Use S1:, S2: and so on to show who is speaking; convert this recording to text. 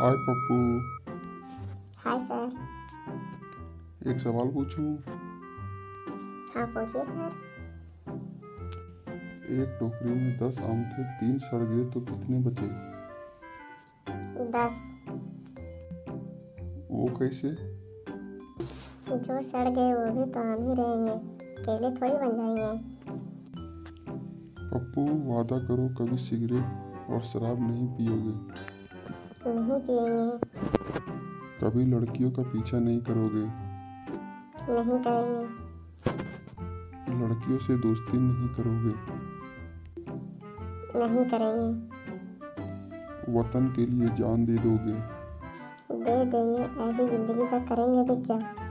S1: हाय Pappu
S2: hi sir
S1: एक सवाल पूछूँ?
S2: हाँ पूछिए सर
S1: एक टोकरी में दस आम थे तीन सड़ गए तो कितने बचे?
S2: दस।
S1: वो कैसे?
S2: जो सड़ गए वो भी तो आम ही रहेंगे। केले थोड़ी बन जाएँगे।
S1: पप्पू वादा करो कभी सिगरेट और शराब नहीं पियोगे।
S2: नहीं पिएँगे
S1: कभी लड़कियों का पीछा नहीं करोगे।
S2: नहीं करेंगे
S1: लड़कियों से दोस्ती नहीं करोगे।
S2: नहीं करेंगे।
S1: वतन के लिए जान दे दोगे।
S2: दे देंगे ऐसी ज़िंदगी का करेंगे भी क्या?